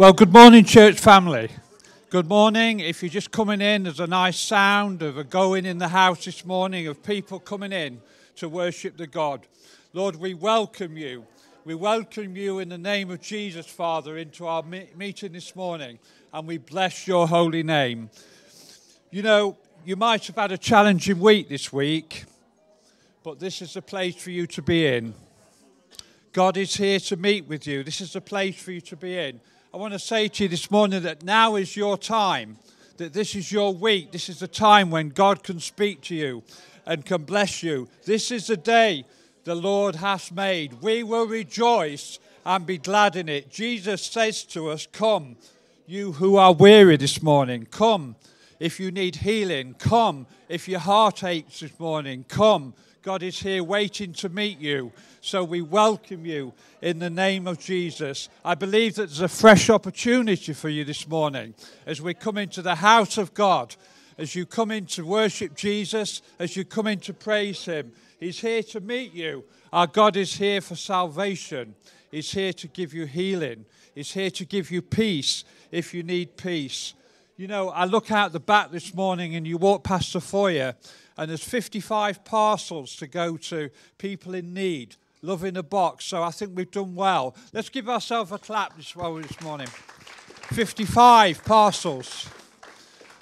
Well, good morning, church family. Good morning. If you're just coming in, there's a nice sound of a going in the house this morning of people coming in to worship the God. Lord, we welcome you. We welcome you in the name of Jesus, Father, into our meeting this morning, and we bless your holy name. You know, you might have had a challenging week this week, but this is the place for you to be in. God is here to meet with you. This is the place for you to be in. I want to say to you this morning that now is your time, that this is your week. This is the time when God can speak to you and can bless you. This is the day the Lord has made. We will rejoice and be glad in it. Jesus says to us, Come, you who are weary this morning, come. If you need healing, come. If your heart aches this morning, come. God is here waiting to meet you. So we welcome you in the name of Jesus. I believe that there's a fresh opportunity for you this morning as we come into the house of God, as you come in to worship Jesus, as you come in to praise Him. He's here to meet you. Our God is here for salvation. He's here to give you healing. He's here to give you peace if you need peace. You know, I look out the back this morning and you walk past the foyer, and there's 55 parcels to go to people in need love in a box. So I think we've done well. Let's give ourselves a clap this, morning. 55 parcels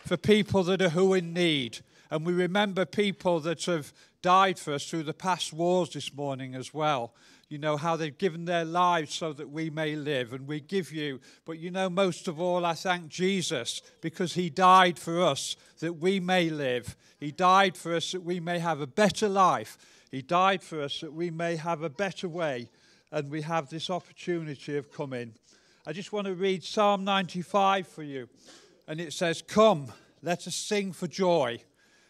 for people that are who in need. And we remember people that have died for us through the past wars this morning as well. You know, how they've given their lives so that we may live, and we give you. But you know, most of all, I thank Jesus because he died for us that we may live. He died for us that we may have a better life. He died for us that we may have a better way and we have this opportunity of coming. I just want to read Psalm 95 for you. And it says, Come, let us sing for joy.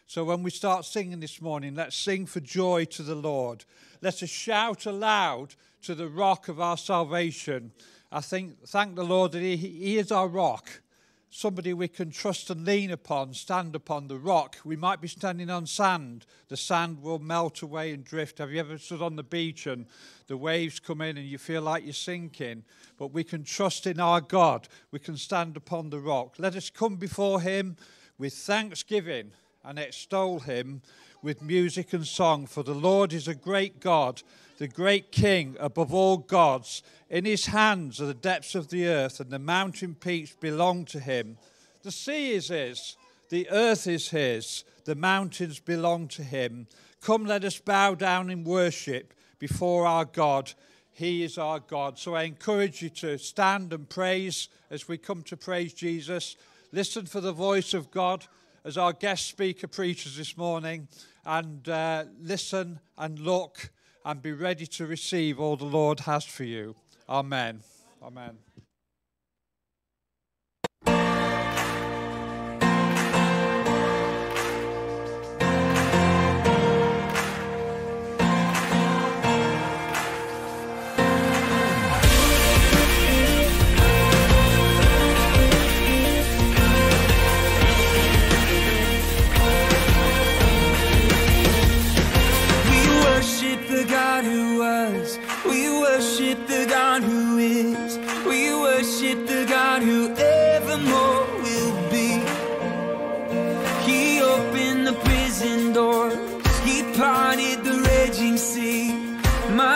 So when we start singing this morning, let's sing for joy to the Lord. Let us shout aloud to the rock of our salvation. I think, thank the Lord that He, he is our rock somebody we can trust and lean upon, stand upon the rock. We might be standing on sand. The sand will melt away and drift. Have you ever stood on the beach and the waves come in and you feel like you're sinking? But we can trust in our God. We can stand upon the rock. Let us come before Him with thanksgiving and extol Him with music and song. For the Lord is a great God, the great King above all gods. In his hands are the depths of the earth, and the mountain peaks belong to him. The sea is his, the earth is his, the mountains belong to him. Come, let us bow down in worship before our God. He is our God. So I encourage you to stand and praise as we come to praise Jesus. Listen for the voice of God as our guest speaker preaches this morning and uh, listen and look and be ready to receive all the Lord has for you. Amen. Amen.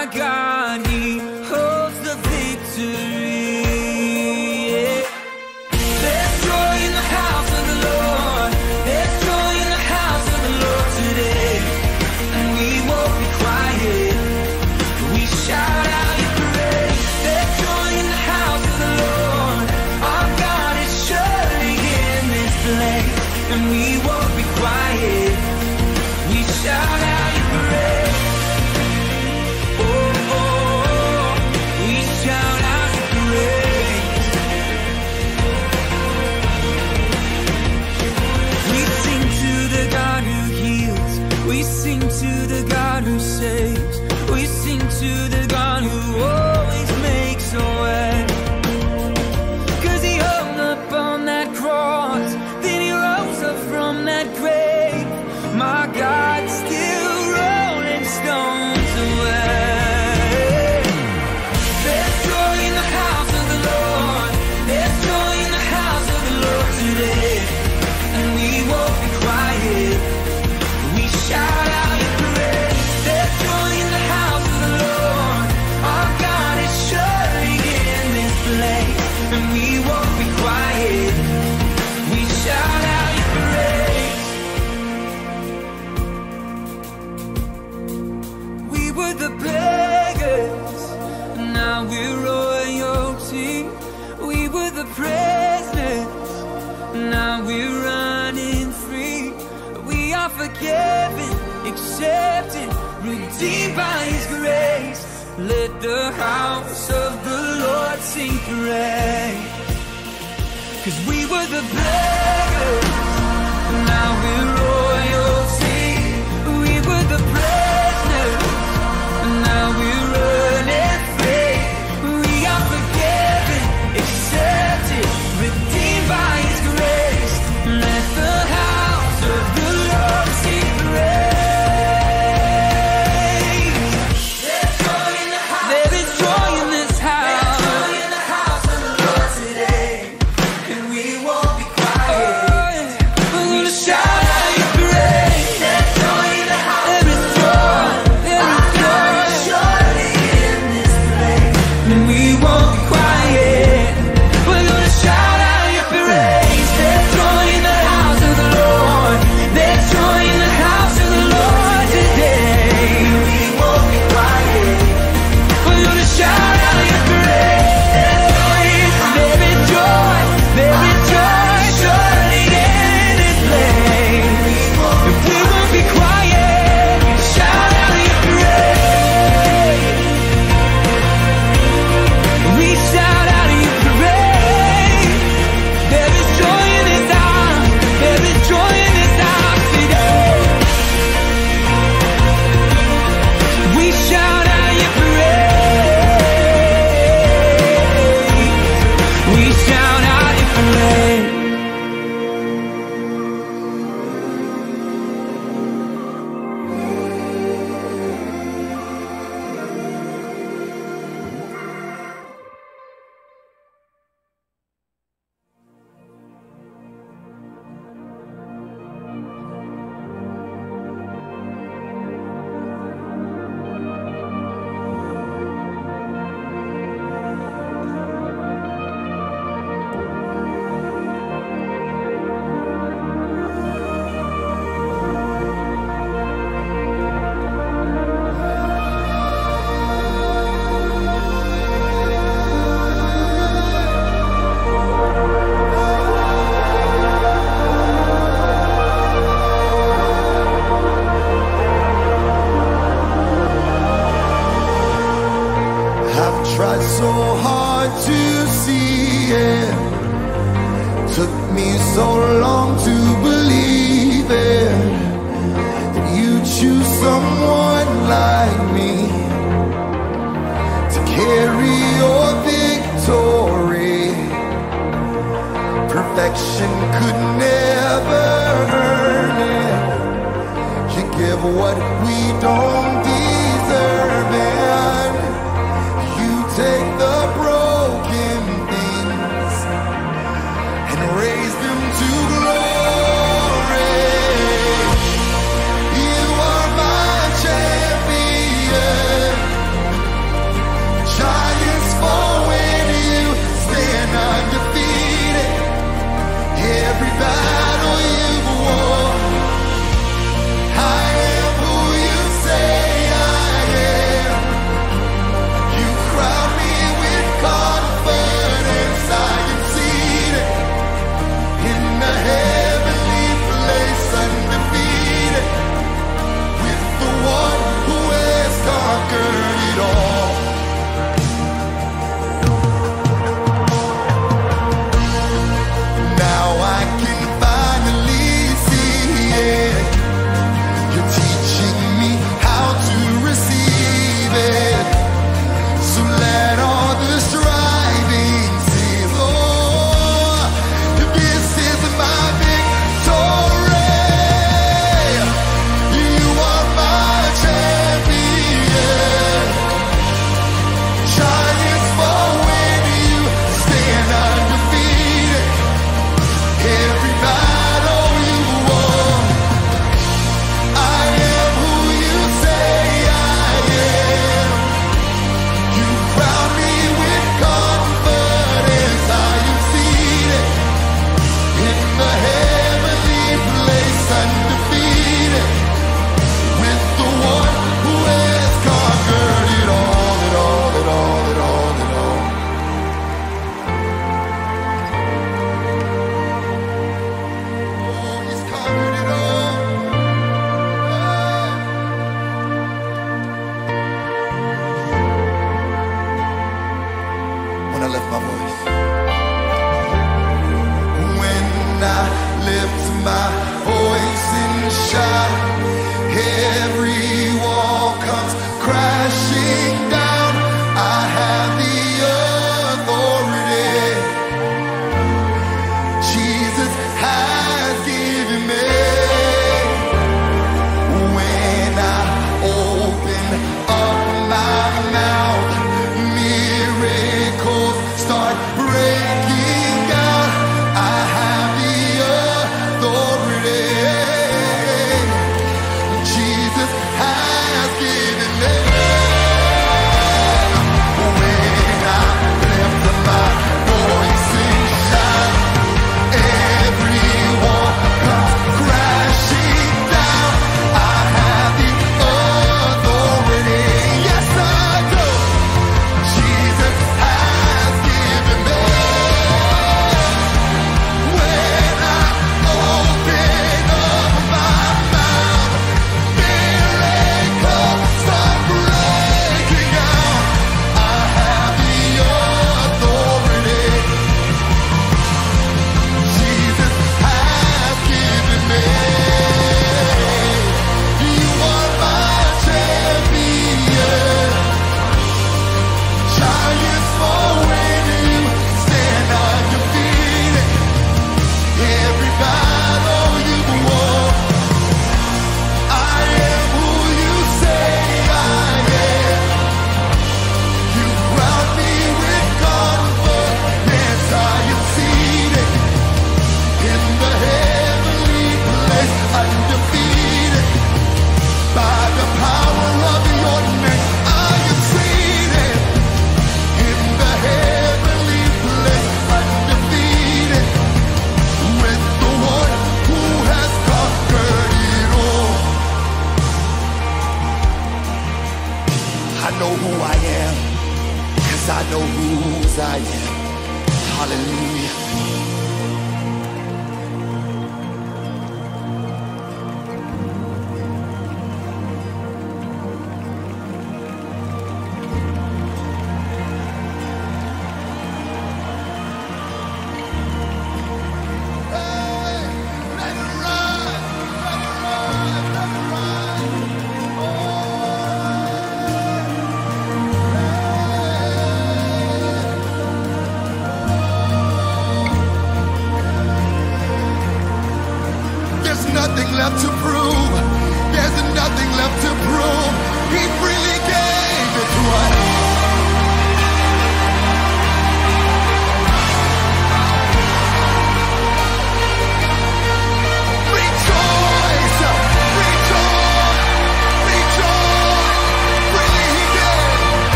Our God house of the Lord sing praise. Cause we were the blessed.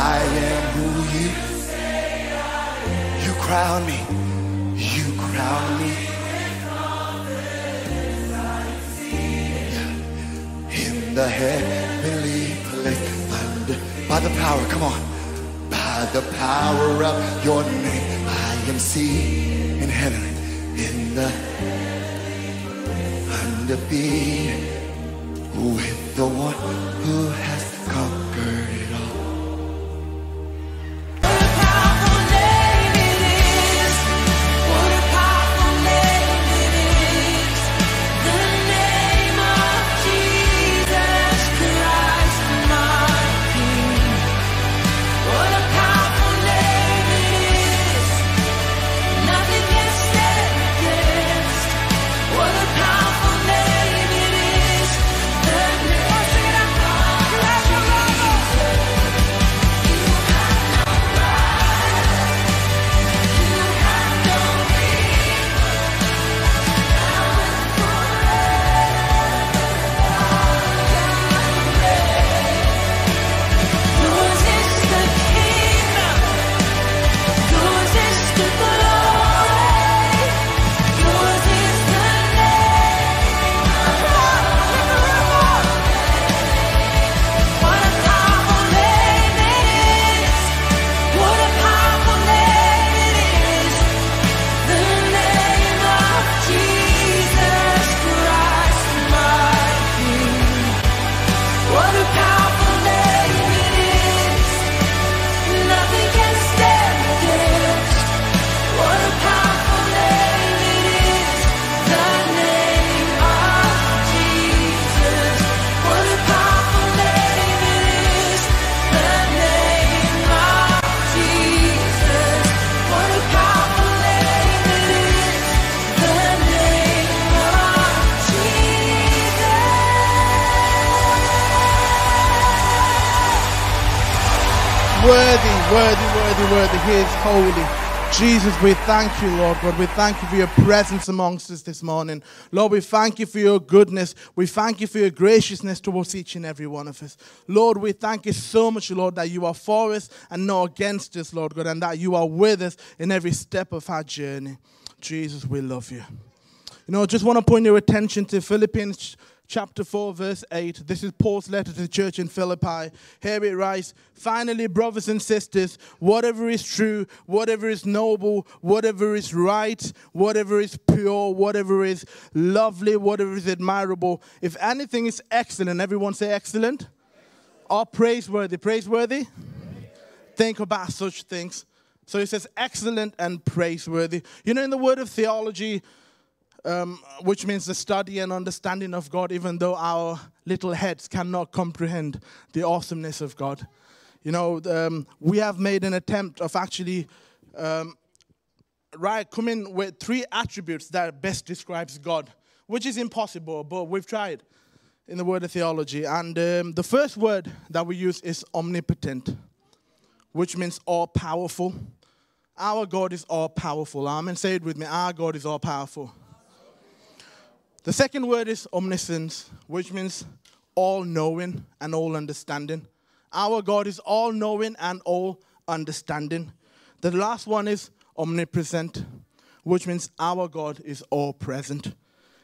I am who you You crown me, you crown me. In the heavenly place, by the power, come on, by the power of your name, I am seen in heaven, in the undefeated, with the one who has. Worthy. He is holy. Jesus, we thank you, Lord God. We thank you for your presence amongst us this morning. Lord, we thank you for your goodness. We thank you for your graciousness towards each and every one of us. Lord, we thank you so much, Lord, that you are for us and not against us, Lord God, and that you are with us in every step of our journey. Jesus, we love you. You know, I just want to point your attention to Philippians chapter 4, verse 8. This is Paul's letter to the church in Philippi. Here it writes Finally, brothers and sisters, whatever is true, whatever is noble, whatever is right, whatever is pure, whatever is lovely, whatever is admirable, if anything is excellent, everyone say excellent, or praiseworthy. Praiseworthy? Think about such things. So it says excellent and praiseworthy. You know, in the word of theology, um, which means the study and understanding of God, even though our little heads cannot comprehend the awesomeness of God. You know, um, we have made an attempt of actually um, right coming with three attributes that best describes God, which is impossible, but we've tried in the word of theology. And um, the first word that we use is omnipotent, which means all powerful. Our God is all powerful. Amen. Say it with me. Our God is all powerful. The second word is omniscience, which means all knowing and all understanding. Our God is all knowing and all understanding. The last one is omnipresent, which means our God is all present.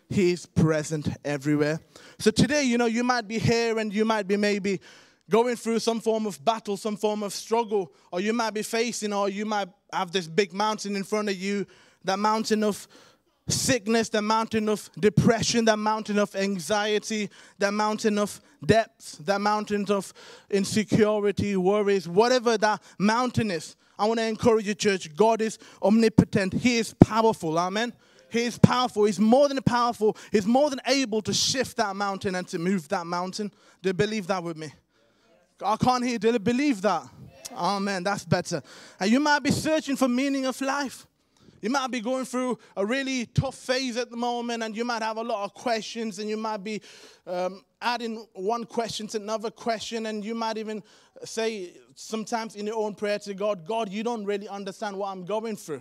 He is present everywhere. So today, you know, you might be here and you might be maybe going through some form of battle, some form of struggle, or you might be facing, or you might have this big mountain in front of you, that mountain of sickness, the mountain of depression, the mountain of anxiety, the mountain of depths, the mountain of insecurity, worries, whatever that mountain is. I want to encourage you, church. God is omnipotent. He is powerful. Amen. He is powerful. He's more than powerful. He's more than able to shift that mountain and to move that mountain. Do you believe that with me? I can't hear. Do you believe that? Amen. That's better. And you might be searching for meaning of life. You might be going through a really tough phase at the moment, and you might have a lot of questions, and you might be um, adding one question to another question, and you might even say sometimes in your own prayer to God, God, you don't really understand what I'm going through.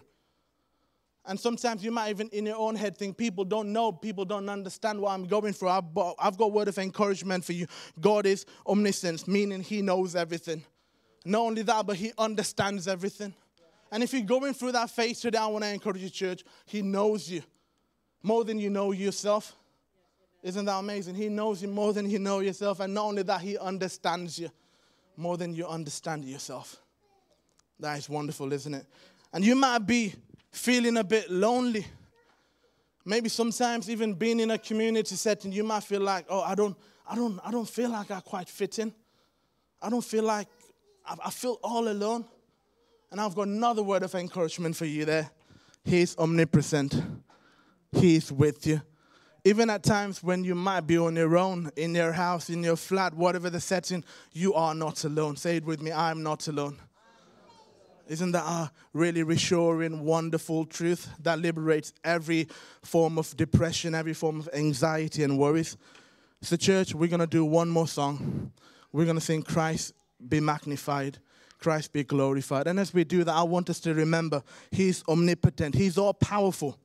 And sometimes you might even in your own head think people don't know, people don't understand what I'm going through. I've got, I've got word of encouragement for you. God is omniscient, meaning He knows everything. Not only that, but He understands everything. And if you're going through that phase today, I want to encourage you, church. He knows you more than you know yourself. Isn't that amazing? He knows you more than you know yourself, and not only that, He understands you more than you understand yourself. That is wonderful, isn't it? And you might be feeling a bit lonely. Maybe sometimes even being in a community setting, you might feel like, oh, I don't, I don't, I don't feel like I quite fit in. I don't feel like I, I feel all alone. And I've got another word of encouragement for you there. He's omnipresent. He's with you. Even at times when you might be on your own, in your house, in your flat, whatever the setting, you are not alone. Say it with me I'm not alone. Isn't that a really reassuring, wonderful truth that liberates every form of depression, every form of anxiety and worries? So, church, we're going to do one more song. We're going to sing Christ be magnified, Christ be glorified. And as we do that, I want us to remember He's omnipotent, He's all powerful.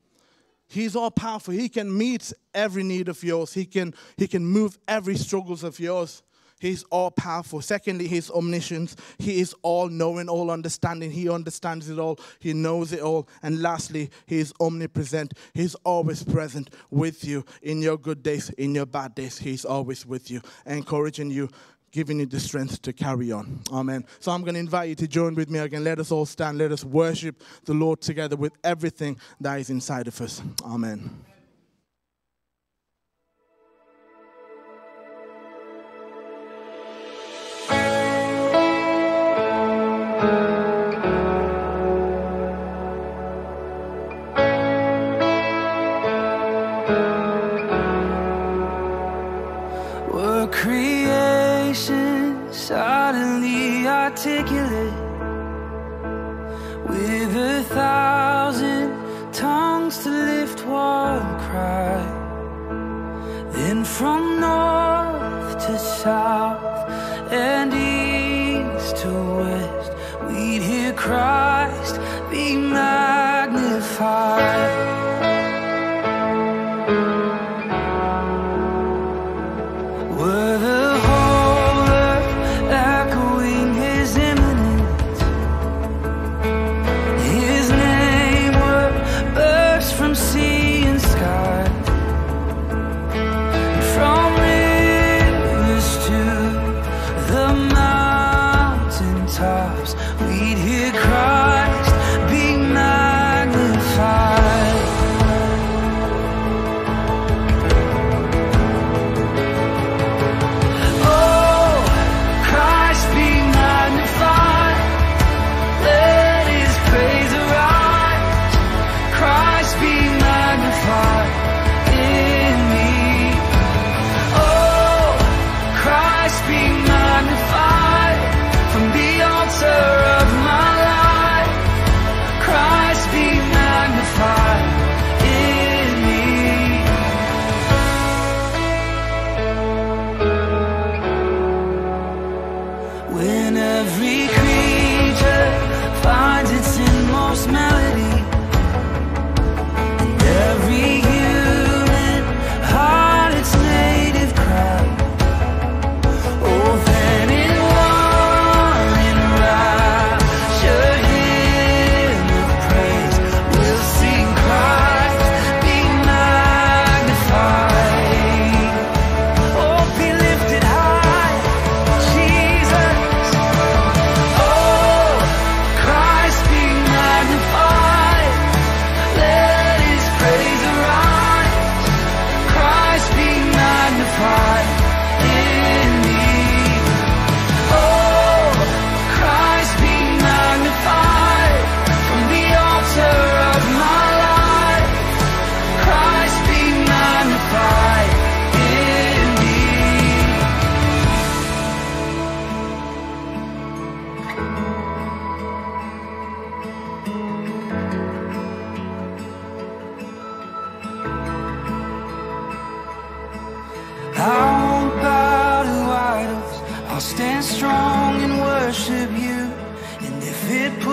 He's all powerful. He can meet every need of yours. He can, he can move every struggles of yours. He's all powerful. Secondly, he's omniscient. He is all knowing, all understanding. He understands it all. He knows it all. And lastly, he is omnipresent. He's always present with you in your good days, in your bad days. He's always with you, encouraging you, giving you the strength to carry on. Amen. So I'm going to invite you to join with me again. Let us all stand. Let us worship the Lord together with everything that is inside of us. Amen. Articulate with a thousand tongues to lift one cry? Then from north to south and east to west, we'd hear Christ be magnified.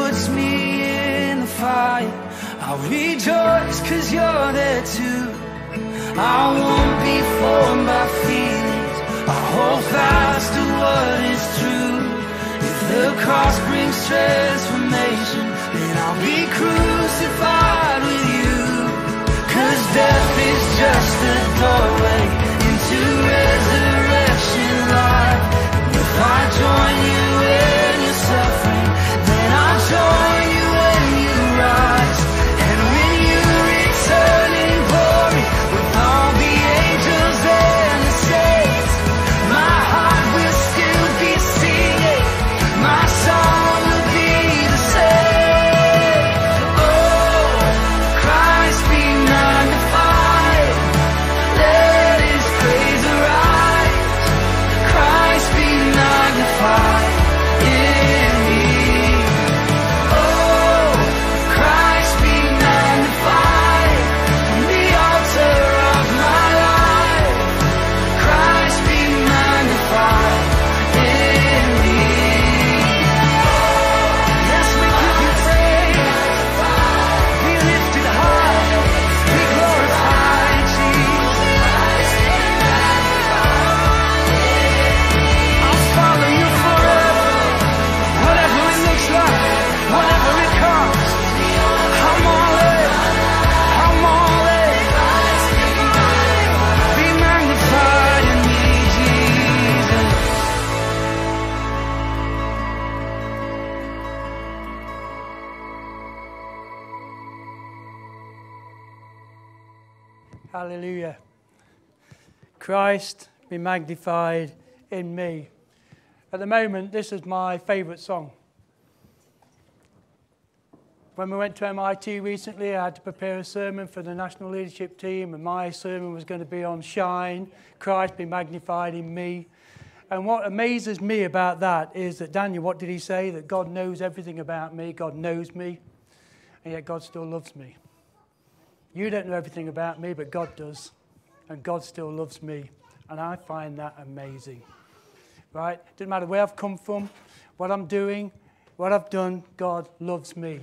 puts me in the fire. I'll rejoice cause you're there too. I won't be formed by feelings. I hold fast to what is true. If the cross brings transformation Then I'll be crucified with you. Cause death is just the doorway Into resurrection life. And If I join you Hallelujah. Christ be magnified in me. At the moment, this is my favourite song. When we went to MIT recently, I had to prepare a sermon for the national leadership team, and my sermon was going to be on shine, Christ be magnified in me. And what amazes me about that is that Daniel, what did he say? That God knows everything about me, God knows me, and yet God still loves me. You don't know everything about me, but God does, and God still loves me. And I find that amazing. Right? Doesn't matter where I've come from, what I'm doing, what I've done, God loves me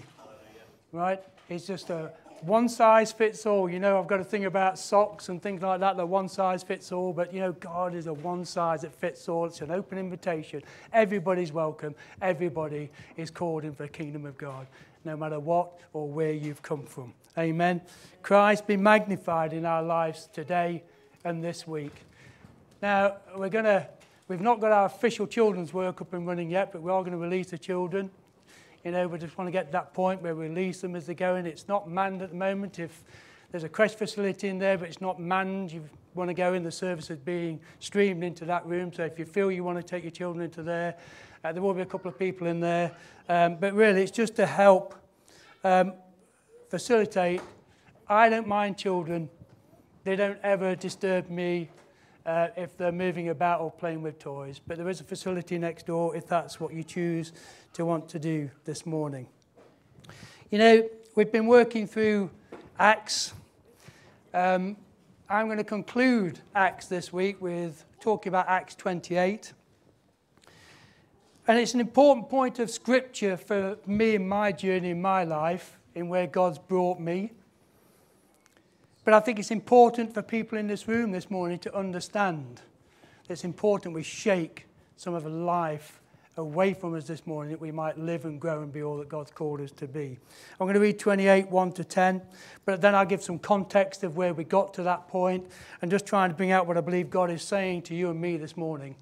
right? It's just a one size fits all. You know, I've got to think about socks and things like that, the one size fits all. But, you know, God is a one size that fits all. It's an open invitation. Everybody's welcome. Everybody is called into the kingdom of God, no matter what or where you've come from. Amen. Christ be magnified in our lives today and this week. Now, we're going to, we've not got our official children's work up and running yet, but we are going to release the children. You know, we just want to get to that point where we release them as they're going. It's not manned at the moment. If there's a crèche facility in there, but it's not manned, you want to go in, the service is being streamed into that room. So if you feel you want to take your children into there, uh, there will be a couple of people in there. Um, but really, it's just to help um, facilitate. I don't mind children. They don't ever disturb me uh, if they're moving about or playing with toys. But there is a facility next door if that's what you choose to want to do this morning. You know, we've been working through Acts. Um, I'm going to conclude Acts this week with talking about Acts 28. And it's an important point of scripture for me in my journey in my life, in where God's brought me. But I think it's important for people in this room this morning to understand that it's important we shake some of the life away from us this morning that we might live and grow and be all that God's called us to be. I'm going to read 28, 1 to 10, but then I'll give some context of where we got to that point and just trying to bring out what I believe God is saying to you and me this morning.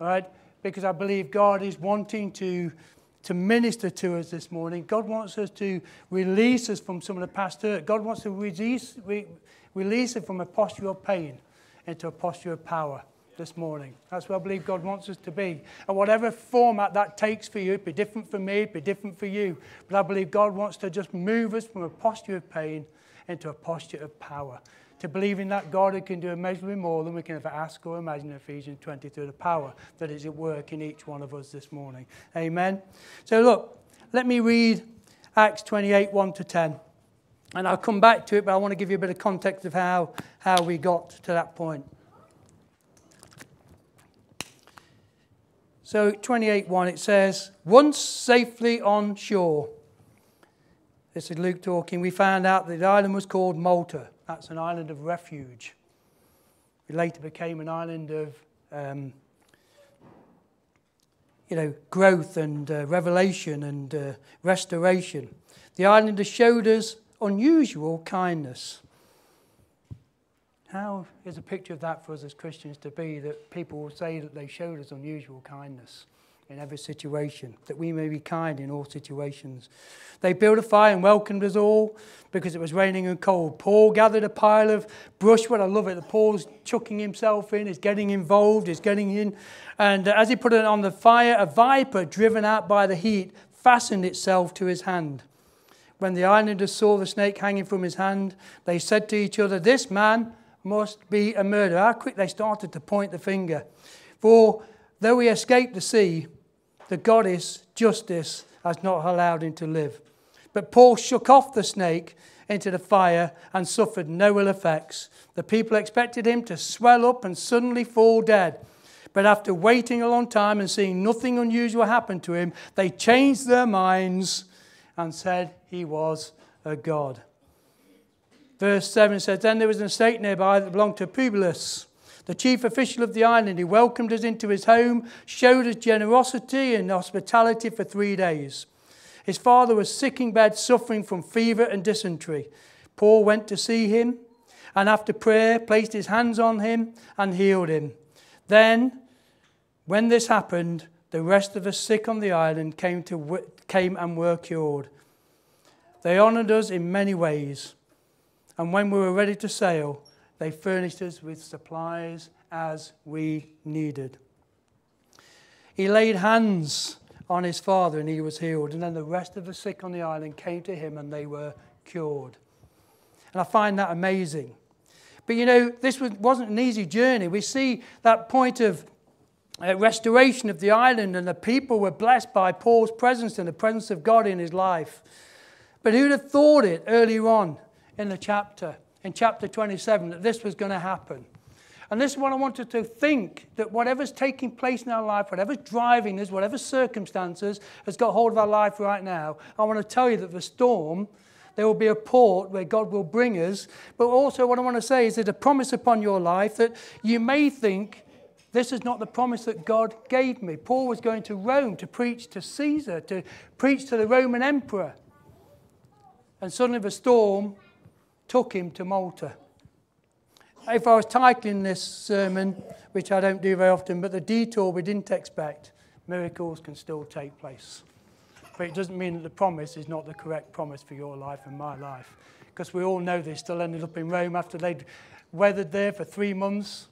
All right? Because I believe God is wanting to to minister to us this morning. God wants us to release us from some of the past hurt. God wants to release, re, release us from a posture of pain into a posture of power this morning. That's where I believe God wants us to be. And whatever format that takes for you, it'd be different for me, it'd be different for you. But I believe God wants to just move us from a posture of pain into a posture of power to believing that God who can do immeasurably more than we can ever ask or imagine in Ephesians 20 through the power that is at work in each one of us this morning. Amen. So, look, let me read Acts 28 1 to 10. And I'll come back to it, but I want to give you a bit of context of how, how we got to that point. So, 28 1, it says, Once safely on shore, this is Luke talking, we found out that the island was called Malta. That's an island of refuge. It later became an island of, um, you know, growth and uh, revelation and uh, restoration. The islanders showed us unusual kindness. How is a picture of that for us as Christians to be that people will say that they showed us unusual kindness? In every situation, that we may be kind in all situations. They built a fire and welcomed us all because it was raining and cold. Paul gathered a pile of brushwood. I love it. The Paul's chucking himself in, he's getting involved, he's getting in. And uh, as he put it on the fire, a viper, driven out by the heat, fastened itself to his hand. When the islanders saw the snake hanging from his hand, they said to each other, This man must be a murderer. How quick they started to point the finger. For though he escaped the sea, the goddess justice has not allowed him to live. But Paul shook off the snake into the fire and suffered no ill effects. The people expected him to swell up and suddenly fall dead. But after waiting a long time and seeing nothing unusual happen to him, they changed their minds and said he was a god. Verse 7 says Then there was an estate nearby that belonged to Publius the chief official of the island, he welcomed us into his home, showed us generosity and hospitality for three days. His father was sick in bed, suffering from fever and dysentery. Paul went to see him, and after prayer, placed his hands on him and healed him. Then, when this happened, the rest of the sick on the island came, to, came and were cured. They honoured us in many ways And when we were ready to sail, they furnished us with supplies as we needed. He laid hands on his father and he was healed. And then the rest of the sick on the island came to him and they were cured. And I find that amazing. But you know, this was, wasn't an easy journey. We see that point of uh, restoration of the island, and the people were blessed by Paul's presence and the presence of God in his life. But who'd have thought it earlier on in the chapter, in chapter 27, that this was going to happen? And this is what I wanted to think that whatever's taking place in our life, whatever's driving us, whatever circumstances has got hold of our life right now, I want to tell you that the storm, there will be a port where God will bring us. But also, what I want to say is there's a promise upon your life that you may think this is not the promise that God gave me. Paul was going to Rome to preach to Caesar, to preach to the Roman emperor. And suddenly the storm took him to Malta if I was titling this sermon, which I don't do very often, but the detour we didn't expect, miracles can still take place. But it doesn't mean that the promise is not the correct promise for your life and my life. Because we all know they still ended up in Rome after they'd weathered there for three months.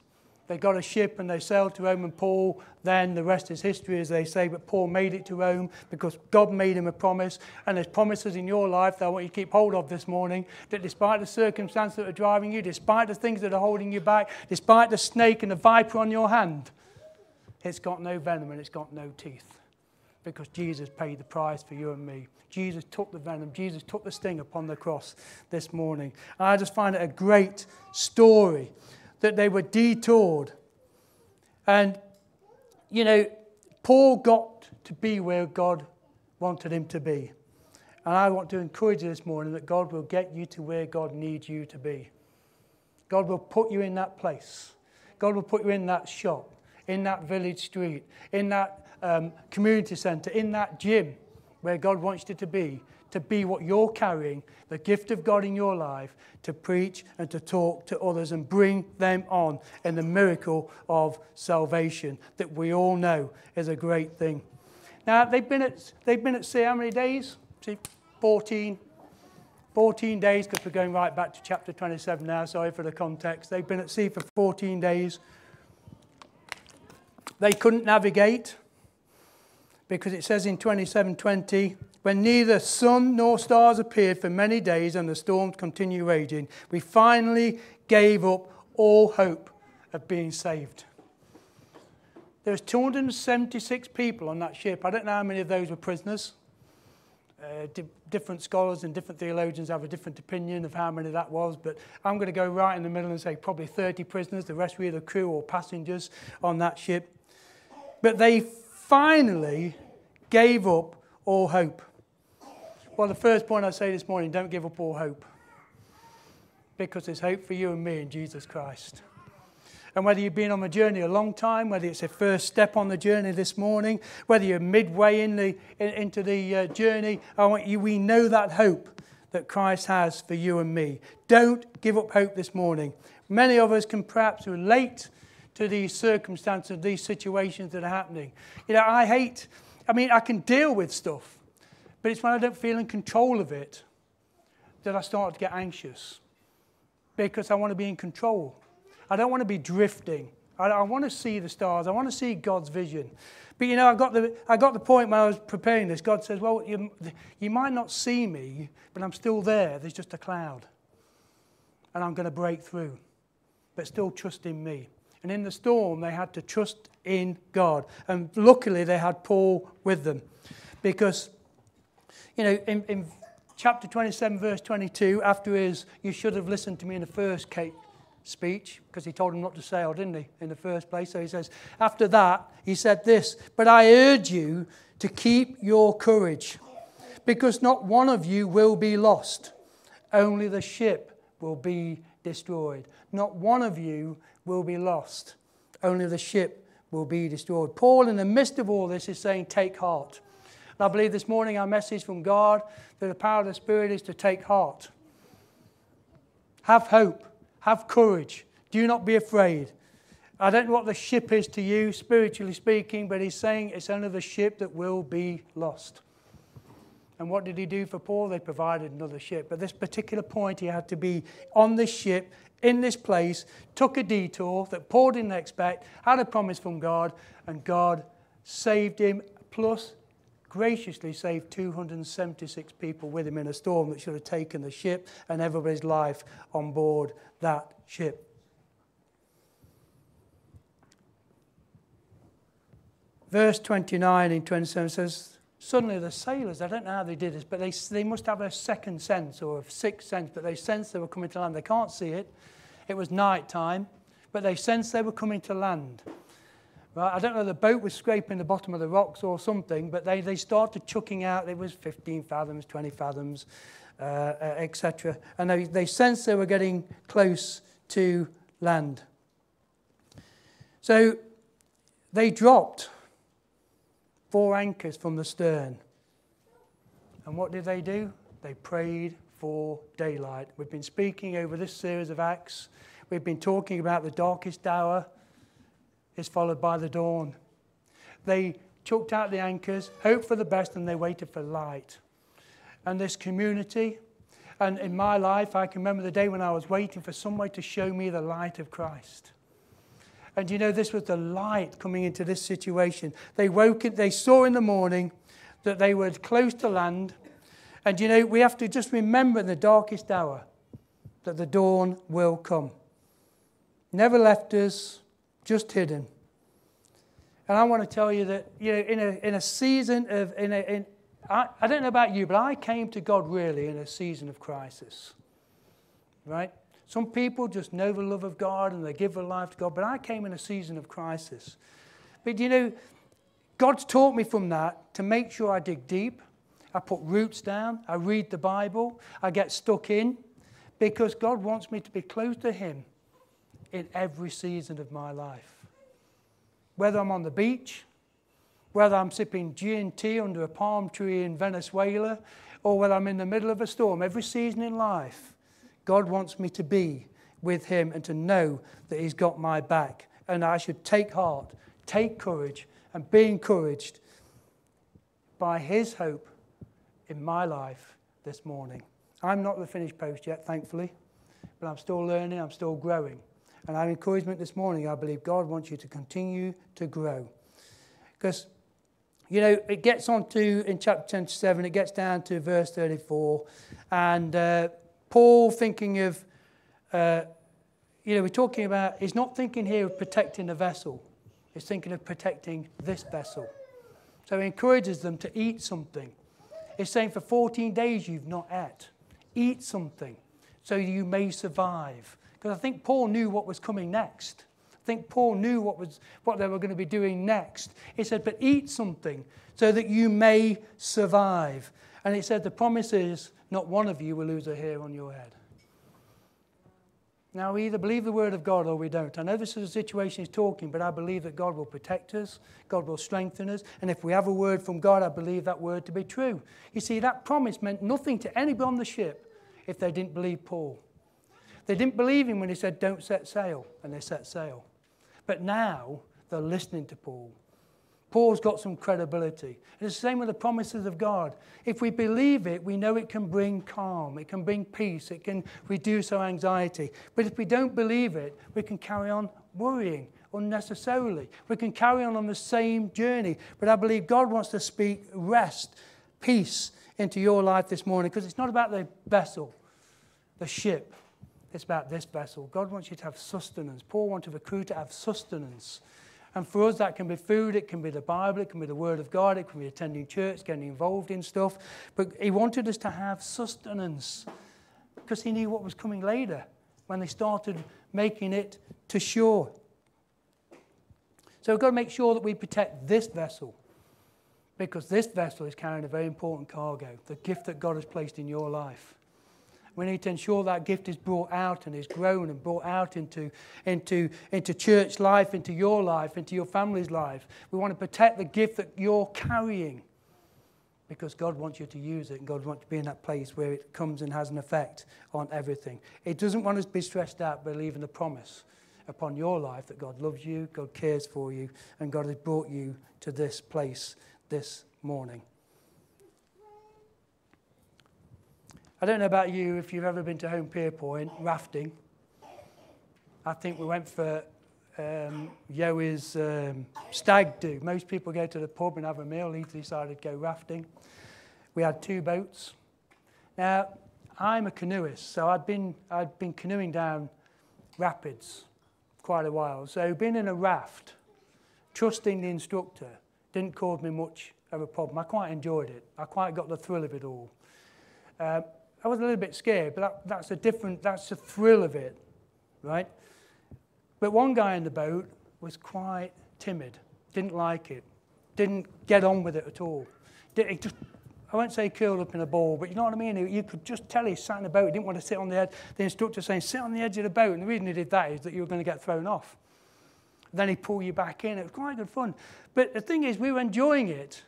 They got a ship and they sailed to Rome, and Paul, then the rest is history, as they say. But Paul made it to Rome because God made him a promise. And there's promises in your life that I want you to keep hold of this morning that despite the circumstances that are driving you, despite the things that are holding you back, despite the snake and the viper on your hand, it's got no venom and it's got no teeth because Jesus paid the price for you and me. Jesus took the venom, Jesus took the sting upon the cross this morning. And I just find it a great story that they were detoured. And, you know, Paul got to be where God wanted him to be. And I want to encourage you this morning that God will get you to where God needs you to be. God will put you in that place. God will put you in that shop, in that village street, in that um, community centre, in that gym where God wants you to be to be what you're carrying, the gift of God in your life, to preach and to talk to others and bring them on in the miracle of salvation that we all know is a great thing. Now, they've been at, they've been at sea how many days? See, 14. 14 days, because we're going right back to chapter 27 now, sorry for the context. They've been at sea for 14 days. They couldn't navigate because it says in 27:20 when neither sun nor stars appeared for many days and the storms continued raging, we finally gave up all hope of being saved. There was 276 people on that ship. I don't know how many of those were prisoners. Uh, di- different scholars and different theologians have a different opinion of how many that was, but I'm going to go right in the middle and say probably 30 prisoners. The rest were either crew or passengers on that ship. But they finally gave up all hope. Well, the first point I say this morning don't give up all hope. Because there's hope for you and me in Jesus Christ. And whether you've been on the journey a long time, whether it's a first step on the journey this morning, whether you're midway in the, in, into the uh, journey, I want you, we know that hope that Christ has for you and me. Don't give up hope this morning. Many of us can perhaps relate to these circumstances, these situations that are happening. You know, I hate, I mean, I can deal with stuff. But it's when I don't feel in control of it that I start to get anxious because I want to be in control. I don't want to be drifting. I, I want to see the stars. I want to see God's vision. But you know, I got the, I got the point when I was preparing this. God says, Well, you, you might not see me, but I'm still there. There's just a cloud. And I'm going to break through. But still trust in me. And in the storm, they had to trust in God. And luckily, they had Paul with them because you know, in, in chapter 27, verse 22, after his, you should have listened to me in the first Kate speech, because he told him not to sail, didn't he, in the first place? So he says, after that, he said this, but I urge you to keep your courage, because not one of you will be lost, only the ship will be destroyed. Not one of you will be lost, only the ship will be destroyed. Paul, in the midst of all this, is saying, Take heart. And I believe this morning our message from God that the power of the Spirit is to take heart. Have hope. Have courage. Do not be afraid. I don't know what the ship is to you, spiritually speaking, but he's saying it's only the ship that will be lost. And what did he do for Paul? They provided another ship. But this particular point, he had to be on this ship, in this place, took a detour that Paul didn't expect, had a promise from God, and God saved him, plus graciously saved 276 people with him in a storm that should have taken the ship and everybody's life on board that ship. Verse 29 in 27 says, Suddenly the sailors, I don't know how they did this, but they, they must have a second sense or a sixth sense, but they sensed they were coming to land. They can't see it. It was night time, but they sensed they were coming to land. Right? I don't know, the boat was scraping the bottom of the rocks or something, but they, they started chucking out. It was 15 fathoms, 20 fathoms, uh, uh, etc. And they, they sensed they were getting close to land. So they dropped four anchors from the stern. And what did they do? They prayed for daylight. We've been speaking over this series of Acts. We've been talking about the darkest hour is followed by the dawn. They chucked out the anchors, hoped for the best, and they waited for light. And this community, and in my life, I can remember the day when I was waiting for somebody to show me the light of Christ. And you know, this was the light coming into this situation. They woke it, they saw in the morning that they were close to land. And you know, we have to just remember in the darkest hour that the dawn will come. Never left us, just hidden. And I want to tell you that, you know, in a, in a season of, in a, in, I, I don't know about you, but I came to God really in a season of crisis. Right? Some people just know the love of God and they give their life to God, but I came in a season of crisis. But you know, God's taught me from that to make sure I dig deep. I put roots down. I read the Bible. I get stuck in because God wants me to be close to Him in every season of my life. Whether I'm on the beach, whether I'm sipping G&T under a palm tree in Venezuela, or whether I'm in the middle of a storm, every season in life, God wants me to be with Him and to know that He's got my back. And I should take heart, take courage, and be encouraged by His hope in my life this morning. I'm not the finished post yet, thankfully, but I'm still learning, I'm still growing. And our encouragement this morning, I believe God wants you to continue to grow. Because, you know, it gets on to, in chapter 27, it gets down to verse 34. And uh, Paul thinking of, uh, you know, we're talking about, he's not thinking here of protecting the vessel. He's thinking of protecting this vessel. So he encourages them to eat something. He's saying for 14 days you've not ate. Eat something so you may survive. Because I think Paul knew what was coming next. I think Paul knew what, was, what they were going to be doing next. He said, But eat something so that you may survive. And he said, The promise is not one of you will lose a hair on your head. Now, we either believe the word of God or we don't. I know this is a situation he's talking, but I believe that God will protect us, God will strengthen us, and if we have a word from God, I believe that word to be true. You see, that promise meant nothing to anybody on the ship if they didn't believe Paul. They didn't believe him when he said, Don't set sail, and they set sail. But now they're listening to Paul. Paul's got some credibility. It's the same with the promises of God. If we believe it, we know it can bring calm, it can bring peace, it can reduce our anxiety. But if we don't believe it, we can carry on worrying unnecessarily. We can carry on on the same journey. But I believe God wants to speak rest, peace into your life this morning because it's not about the vessel, the ship. It's about this vessel. God wants you to have sustenance. Paul wanted the crew to have sustenance. And for us, that can be food, it can be the Bible, it can be the Word of God, it can be attending church, getting involved in stuff. But he wanted us to have sustenance because he knew what was coming later when they started making it to shore. So we've got to make sure that we protect this vessel because this vessel is carrying a very important cargo, the gift that God has placed in your life. We need to ensure that gift is brought out and is grown and brought out into, into, into church life, into your life, into your family's life. We want to protect the gift that you're carrying because God wants you to use it and God wants to be in that place where it comes and has an effect on everything. It doesn't want us to be stressed out believing the promise upon your life that God loves you, God cares for you, and God has brought you to this place this morning. I don't know about you if you've ever been to Holme Pierrepont rafting. I think we went for um, um, stag do. Most people go to the pub and have a meal. He decided to go rafting. We had two boats. Now, I'm a canoeist, so I'd been, I'd been canoeing down rapids quite a while. So being in a raft, trusting the instructor, didn't cause me much of a problem. I quite enjoyed it. I quite got the thrill of it all. Uh, I was a little bit scared, but that, that's a different, that's the thrill of it, right? But one guy in the boat was quite timid, didn't like it, didn't get on with it at all. He just, I won't say curled up in a ball, but you know what I mean? You could just tell he sat in the boat. He didn't want to sit on the edge. The instructor saying, sit on the edge of the boat. And the reason he did that is that you were going to get thrown off. Then he'd pull you back in. It was quite good fun. But the thing is, we were enjoying it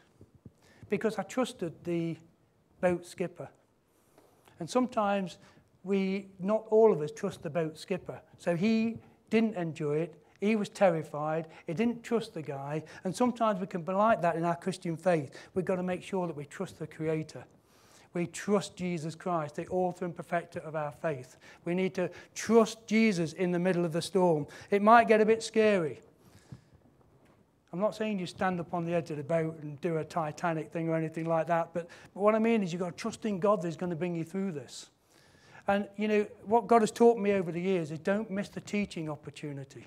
because I trusted the boat skipper. And sometimes we, not all of us, trust the boat skipper. So he didn't enjoy it. He was terrified. He didn't trust the guy. And sometimes we can be like that in our Christian faith. We've got to make sure that we trust the Creator. We trust Jesus Christ, the author and perfecter of our faith. We need to trust Jesus in the middle of the storm. It might get a bit scary. I'm not saying you stand up on the edge of the boat and do a Titanic thing or anything like that, but, but what I mean is you've got to trust in God that He's going to bring you through this. And, you know, what God has taught me over the years is don't miss the teaching opportunity,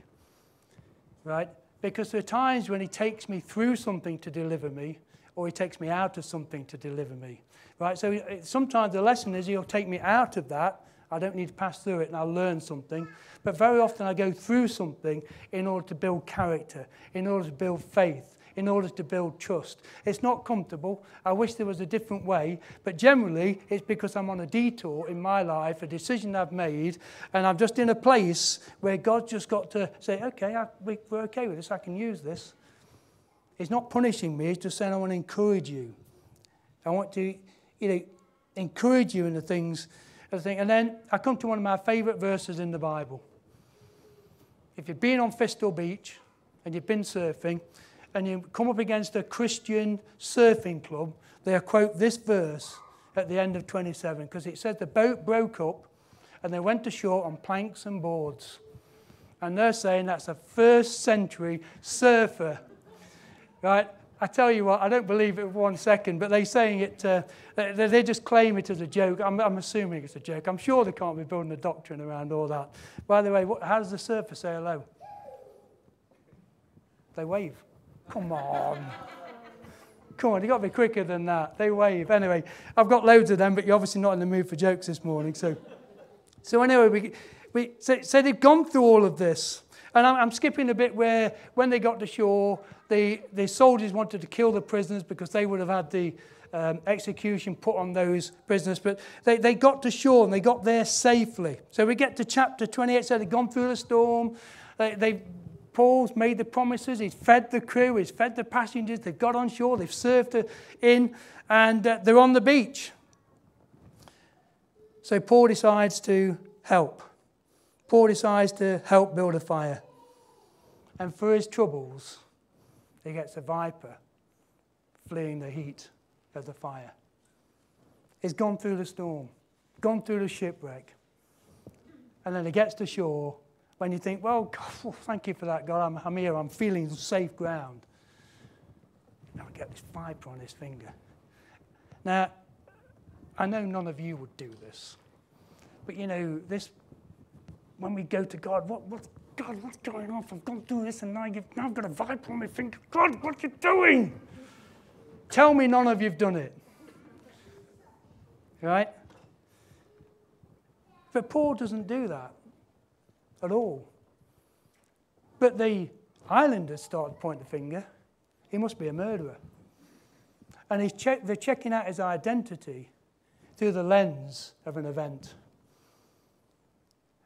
right? Because there are times when He takes me through something to deliver me, or He takes me out of something to deliver me, right? So sometimes the lesson is He'll take me out of that. I don't need to pass through it and I'll learn something. But very often I go through something in order to build character, in order to build faith, in order to build trust. It's not comfortable. I wish there was a different way, but generally it's because I'm on a detour in my life, a decision I've made, and I'm just in a place where God's just got to say, okay, I, we, we're okay with this, I can use this. He's not punishing me, he's just saying, I want to encourage you. I want to, you know, encourage you in the things. The thing. And then I come to one of my favourite verses in the Bible. If you've been on Fistral Beach and you've been surfing and you come up against a Christian surfing club, they'll quote this verse at the end of 27 because it says the boat broke up and they went ashore on planks and boards. And they're saying that's a first century surfer. Right? I tell you what, I don't believe it for one second, but they're saying it, uh, they, just claim it as a joke. I'm, I'm assuming it's a joke. I'm sure they can't be building a doctrine around all that. By the way, what, how does the surfer say hello? They wave. Come on. Come on, you've got to be quicker than that. They wave. Anyway, I've got loads of them, but you're obviously not in the mood for jokes this morning. So, so anyway, we, we, so, so they've gone through all of this. And I'm, I'm skipping a bit where when they got to shore, the, the soldiers wanted to kill the prisoners because they would have had the um, execution put on those prisoners. But they, they got to shore and they got there safely. So we get to chapter 28. So they've gone through the storm. They, they Paul's made the promises. He's fed the crew. He's fed the passengers. They've got on shore. They've surfed in. And uh, they're on the beach. So Paul decides to help. Paul decides to help build a fire. And for his troubles, he gets a viper fleeing the heat of the fire. He's gone through the storm, gone through the shipwreck. And then he gets to shore when you think, well, God, well, thank you for that, God. I'm, I'm here. I'm feeling safe ground. Now I get this viper on his finger. Now, I know none of you would do this. But you know, this when we go to God, what, what, God, what's going on? I've gone through this and now, you've, now I've got a viper on my finger. God, what are you doing? Tell me none of you've done it. Right? But Paul doesn't do that at all. But the islanders start to point the finger. He must be a murderer. And he's check, they're checking out his identity through the lens of an event.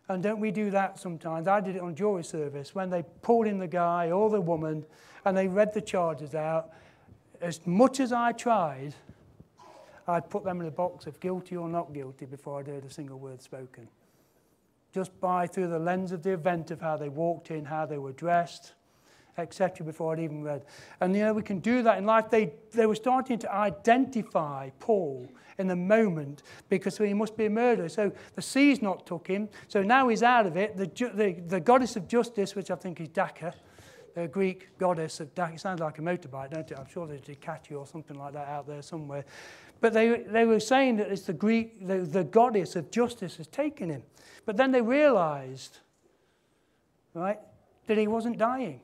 And don't we do that sometimes? I did it on jury service when they pulled in the guy or the woman and they read the charges out. As much as I tried, I'd put them in a box of guilty or not guilty before I'd heard a single word spoken. Just by through the lens of the event of how they walked in, how they were dressed, etc., before I'd even read. And you know, we can do that in life. They, they were starting to identify Paul in the moment because he must be a murderer. So the sea's not took him. So now he's out of it. The, the, the goddess of justice, which I think is Daka, the Greek goddess of Daka, it sounds like a motorbike, don't it? I'm sure there's a Ducati or something like that out there somewhere. But they, they were saying that it's the Greek, the, the goddess of justice has taken him. But then they realized, right, that he wasn't dying.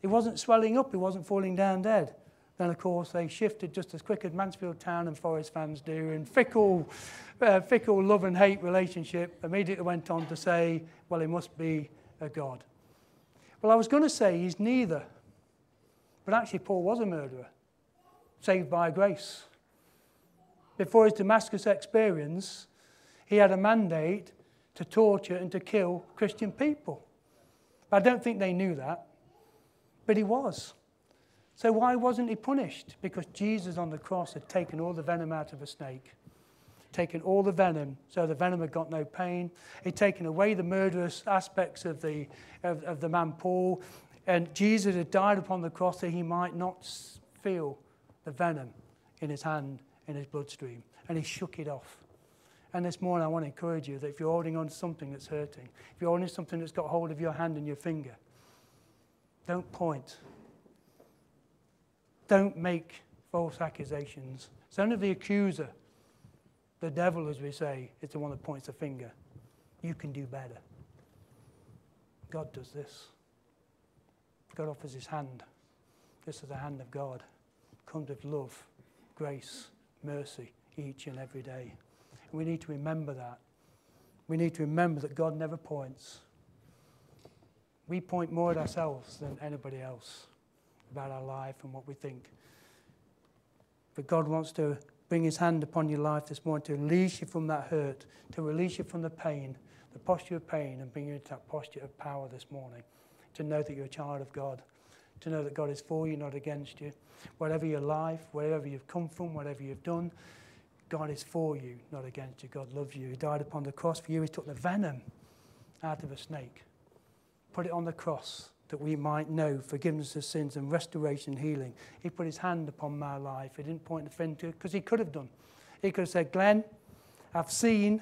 He wasn't swelling up, he wasn't falling down dead. Then, of course, they shifted just as quick as Mansfield Town and Forest fans do, and fickle, uh, fickle love and hate relationship immediately went on to say, well, he must be a God. Well, I was going to say he's neither. But actually, Paul was a murderer, saved by grace. Before his Damascus experience, he had a mandate to torture and to kill Christian people. But I don't think they knew that, but he was. So why wasn't he punished? Because Jesus on the cross had taken all the venom out of a snake, taken all the venom, so the venom had got no pain. He'd taken away the murderous aspects of the, of, of the man Paul, and Jesus had died upon the cross that he might not feel the venom in his hand, in his bloodstream, and he shook it off. And this morning, I want to encourage you that if you're holding on to something that's hurting, if you're holding something that's got hold of your hand and your finger, don't point. Don't make false accusations. It's only the accuser, the devil, as we say, is the one that points the finger. You can do better. God does this. God offers his hand. This is the hand of God. Comes with love, grace, mercy each and every day. And we need to remember that. We need to remember that God never points. We point more at ourselves than anybody else about our life and what we think. But God wants to bring his hand upon your life this morning to release you from that hurt, to release you from the pain, the posture of pain, and bring you into that posture of power this morning. To know that you're a child of God, to know that God is for you, not against you. Whatever your life, wherever you've come from, whatever you've done, God is for you, not against you. God loves you. He died upon the cross for you. He took the venom out of a snake, put it on the cross that we might know forgiveness of sins and restoration and healing. He put his hand upon my life. He didn't point the finger to it because he could have done. He could have said, Glenn, I've seen,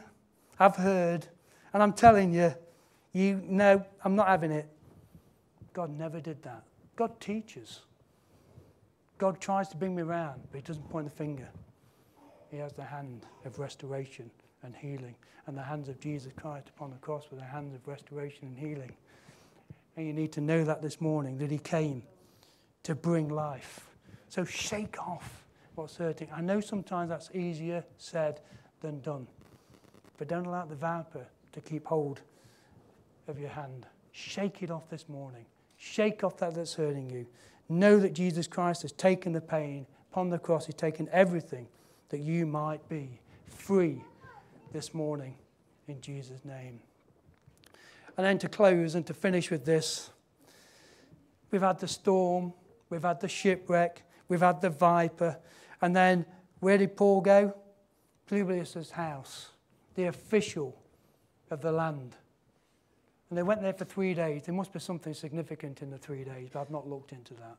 I've heard, and I'm telling you, you know, I'm not having it. God never did that. God teaches. God tries to bring me around, but he doesn't point the finger. He has the hand of restoration and healing, and the hands of Jesus Christ upon the cross were the hands of restoration and healing. And you need to know that this morning, that He came to bring life. So shake off what's hurting. I know sometimes that's easier said than done, but don't allow the vapor to keep hold of your hand. Shake it off this morning. Shake off that that's hurting you. Know that Jesus Christ has taken the pain upon the cross, He's taken everything that you might be free this morning in Jesus' name. And then to close and to finish with this, we've had the storm, we've had the shipwreck, we've had the viper, and then where did Paul go? Publius' house, the official of the land. And they went there for three days. There must be something significant in the three days, but I've not looked into that.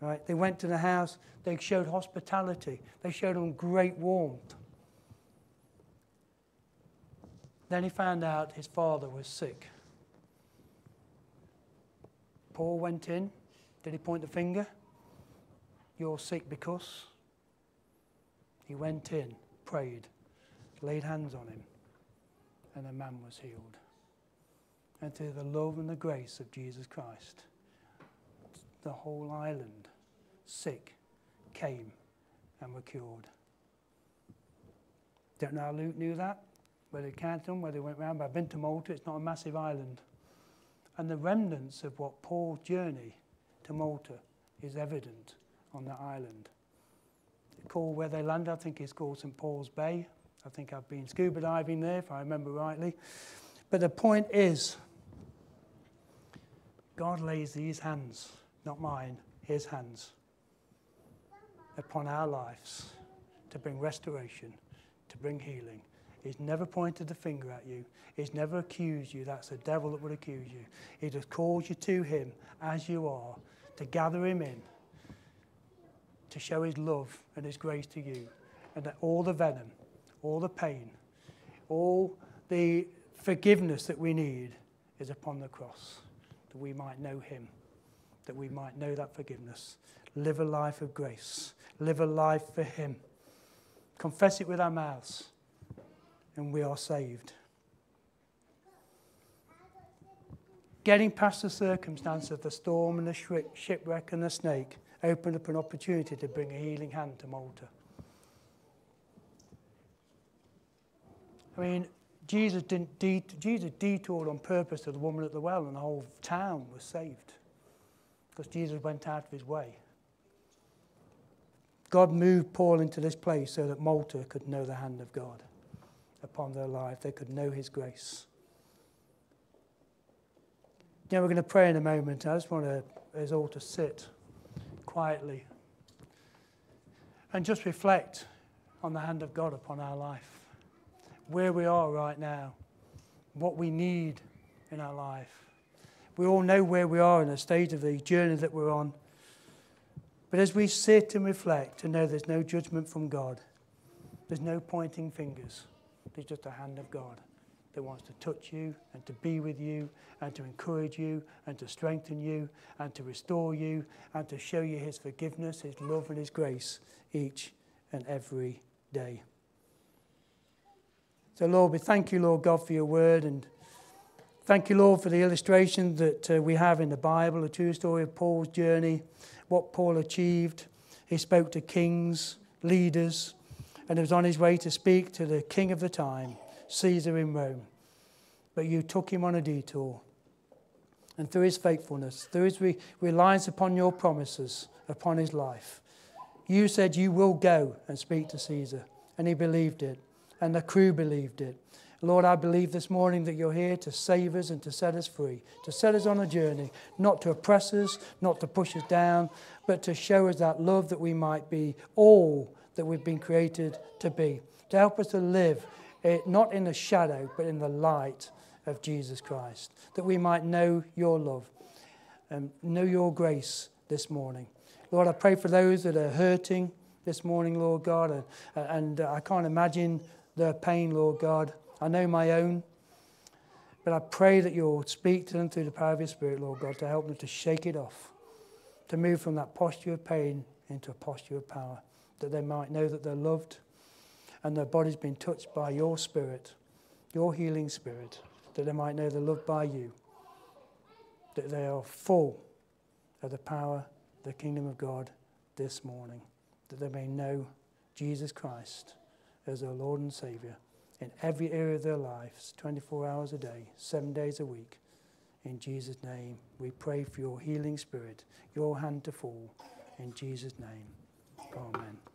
Right? They went to the house, they showed hospitality, they showed them great warmth. Then he found out his father was sick. Paul went in. Did he point the finger? You're sick because? He went in, prayed, laid hands on him, and the man was healed. And through the love and the grace of Jesus Christ, the whole island, sick, came and were cured. Don't know how Luke knew that, whether he counted them, whether he went round, but I've been to Malta, it's not a massive island. And the remnants of what Paul's journey to Malta is evident on that island. It's called where they land, I think it's called St. Paul's Bay. I think I've been scuba diving there, if I remember rightly. But the point is, God lays these hands, not mine, his hands, upon our lives to bring restoration, to bring healing, He's never pointed the finger at you. He's never accused you. That's the devil that would accuse you. He just calls you to him as you are, to gather him in, to show his love and his grace to you. And that all the venom, all the pain, all the forgiveness that we need is upon the cross, that we might know him, that we might know that forgiveness. Live a life of grace, live a life for him. Confess it with our mouths, and we are saved. Getting past the circumstance of the storm and the shipwreck and the snake opened up an opportunity to bring a healing hand to Malta. I mean, Jesus didn't Jesus detoured on purpose to the woman at the well, and the whole town was saved because Jesus went out of his way. God moved Paul into this place so that Malta could know the hand of God upon their life. They could know his grace. Now we're going to pray in a moment. I just want us all to sit quietly and just reflect on the hand of God upon our life, where we are right now, what we need in our life. We all know where we are in the state of the journey that we're on. But as we sit and reflect and know there's no judgment from God, there's no pointing fingers, there's just a hand of God that wants to touch you and to be with you and to encourage you and to strengthen you and to restore you and to show you his forgiveness, his love, and his grace each and every day. So, Lord, we thank you, Lord God, for your word and thank you, Lord, for the illustration that uh, we have in the Bible, a true story of Paul's journey, what Paul achieved. He spoke to kings, leaders, and was on his way to speak to the king of the time, Caesar in Rome. But you took him on a detour. And through his faithfulness, through his re- reliance upon your promises upon his life, you said you will go and speak to Caesar. And he believed it. And the crew believed it. Lord, I believe this morning that you're here to save us and to set us free, to set us on a journey, not to oppress us, not to push us down, but to show us that love that we might be all that we've been created to be, to help us to live eh, not in the shadow, but in the light of Jesus Christ, that we might know your love and know your grace this morning. Lord, I pray for those that are hurting this morning, Lord God, and, and uh, I can't imagine their pain, Lord God. I know my own. But I pray that you'll speak to them through the power of your Spirit, Lord God, to help them to shake it off, to move from that posture of pain into a posture of power, that they might know that they're loved and their body's been touched by your Spirit, your healing Spirit, that they might know they're loved by you, that they are full of the power, the kingdom of God this morning, that they may know Jesus Christ as their Lord and Savior in every area of their lives, 24 hours a day, seven days a week. In Jesus' name, we pray for your healing spirit, your hand to fall. In Jesus' name, amen.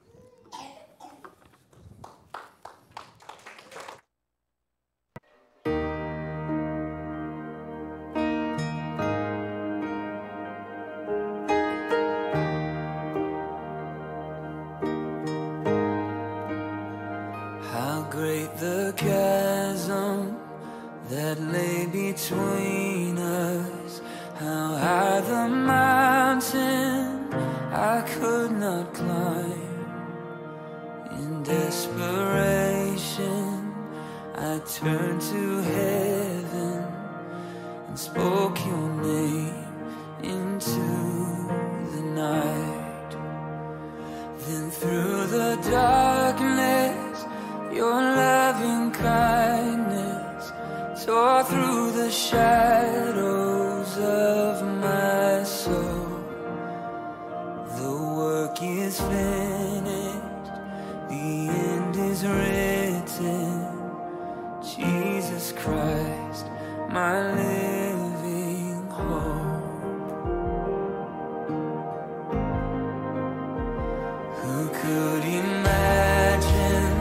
could imagine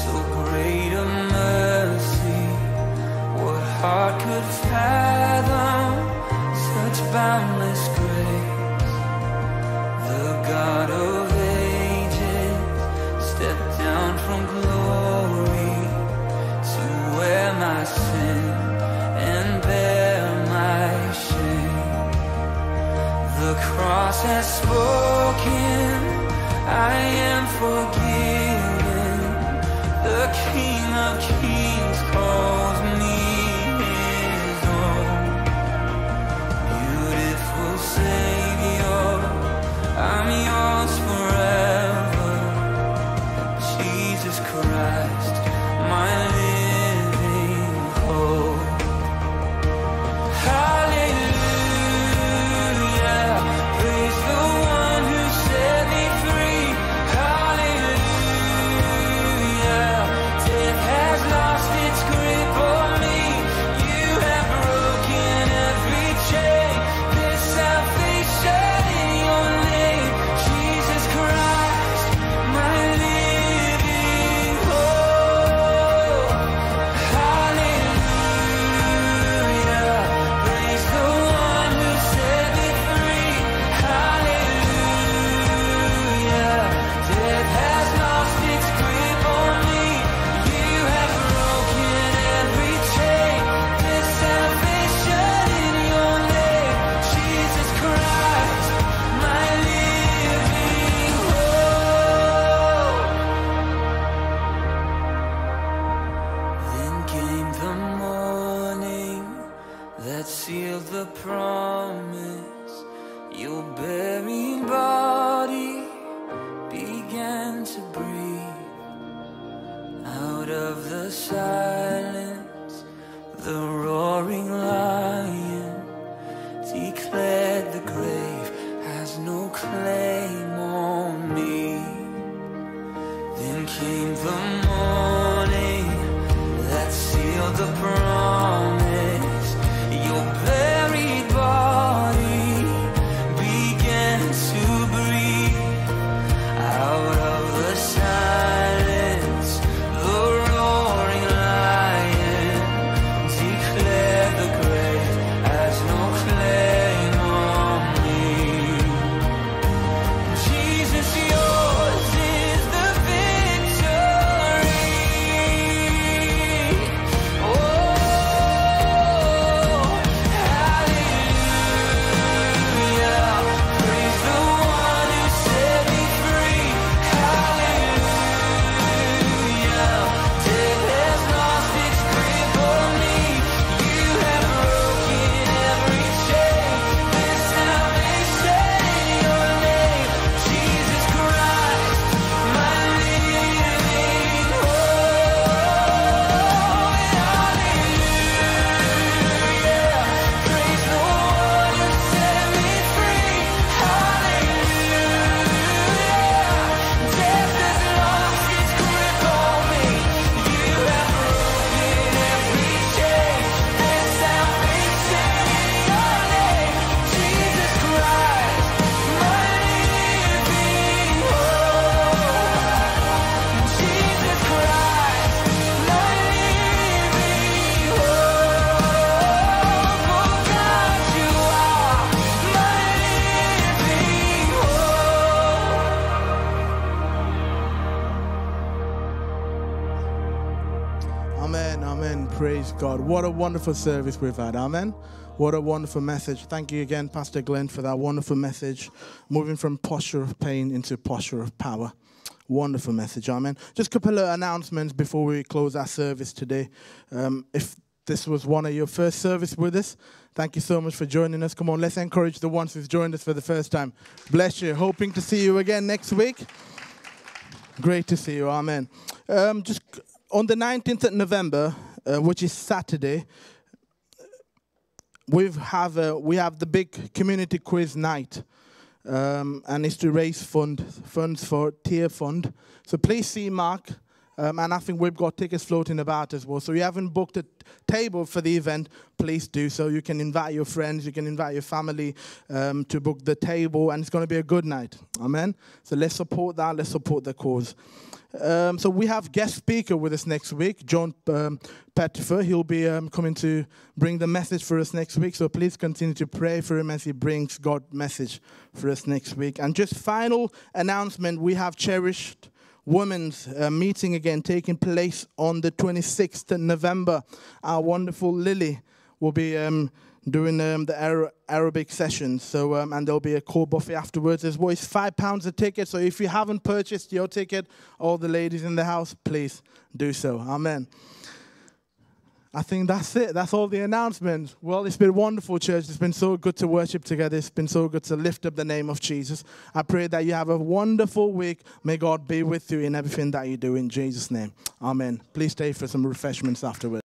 so great a mercy. What heart could fathom such boundless grace? The God of ages stepped down from glory to wear my sin and bear my shame. The cross has spoken. I am Praise God. What a wonderful service we've had. Amen. What a wonderful message. Thank you again, Pastor Glenn, for that wonderful message. Moving from posture of pain into posture of power. Wonderful message. Amen. Just a couple of announcements before we close our service today. Um, if this was one of your first service with us, thank you so much for joining us. Come on, let's encourage the ones who've joined us for the first time. Bless you. Hoping to see you again next week. Great to see you. Amen. Um, just on the 19th of November, uh, which is Saturday, we have a, we have the big community quiz night, um, and it's to raise fund funds for Tearfund. So please see Mark. Um, and I think we've got tickets floating about as well. So you haven't booked a table for the event, please do so. You can invite your friends, you can invite your family um, to book the table, and it's going to be a good night. Amen. So let's support that. Let's support the cause. Um, so we have guest speaker with us next week, John um. He'll be um, coming to bring the message for us next week. So please continue to pray for him as he brings God message for us next week. And just final announcement: we have cherished women's uh, meeting again taking place on the 26th of November. Our wonderful Lily will be um, doing um, the Ara- Arabic sessions. So, um, and there'll be a cool buffet afterwards. It's five pounds a ticket. So, if you haven't purchased your ticket, all the ladies in the house, please do so. Amen. I think that's it. That's all the announcements. Well, it's been wonderful, church. It's been so good to worship together. It's been so good to lift up the name of Jesus. I pray that you have a wonderful week. May God be with you in everything that you do in Jesus' name. Amen. Please stay for some refreshments afterwards.